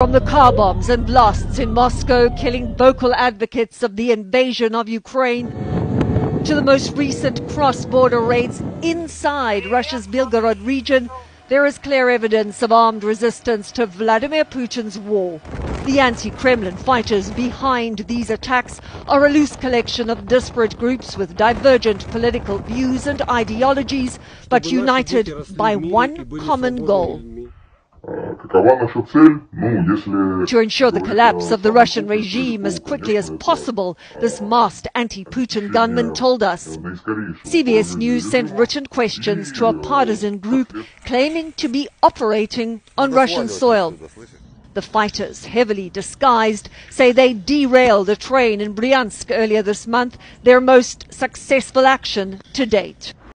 From the car bombs and blasts in Moscow, killing vocal advocates of the invasion of Ukraine, to the most recent cross border raids inside Russia's Belgorod region, there is clear evidence of armed resistance to Vladimir Putin's war. The anti Kremlin fighters behind these attacks are a loose collection of disparate groups with divergent political views and ideologies, but united by one common goal Какова наша цель? Ну, если... To ensure the collapse of the Russian regime as quickly as possible, this masked anti-Putin gunman told us. CBS News sent written questions to a partisan group claiming to be operating on Russian soil. The fighters, heavily disguised, say they derailed a train in Bryansk earlier this month, their most successful action to date.